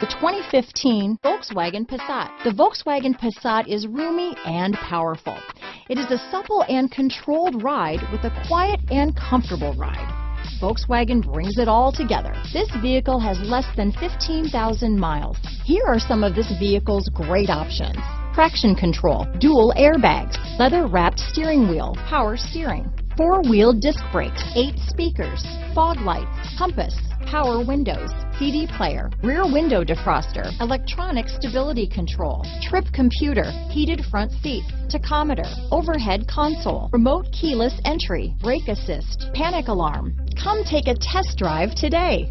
The 2015 Volkswagen Passat. The Volkswagen Passat is roomy and powerful. It is a supple and controlled ride with a quiet and comfortable ride. Volkswagen brings it all together. This vehicle has less than 15,000 miles. Here are some of this vehicle's great options. Traction control, dual airbags, leather wrapped steering wheel, power steering, four-wheel disc brakes, eight speakers, fog lights, compass, power windows, CD player, rear window defroster, electronic stability control, trip computer, heated front seats, tachometer, overhead console, remote keyless entry, brake assist, panic alarm. Come take a test drive today.